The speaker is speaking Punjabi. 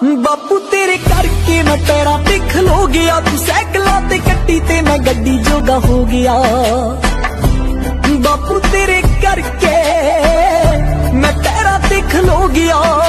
ਬਾਪੂ ਤੇਰੇ ਕਰਕੇ ਮੈਂ ਪੈਰਾਂ ਤੇ ਖਲੋ ਗਿਆ, ਤੂੰ ਸਾਈਕਲਾਂ ਤੇ ਕੱਟੀ ਤੇ ਮੈਂ ਗੱਡੀ ਜੋਗਾ ਹੋ ਗਿਆ। ਬਾਪੂ ਤੇਰੇ ਕਰਕੇ ਮੈਂ ਪੈਰਾਂ ਤੇ ਖਲੋ ਗਿਆ।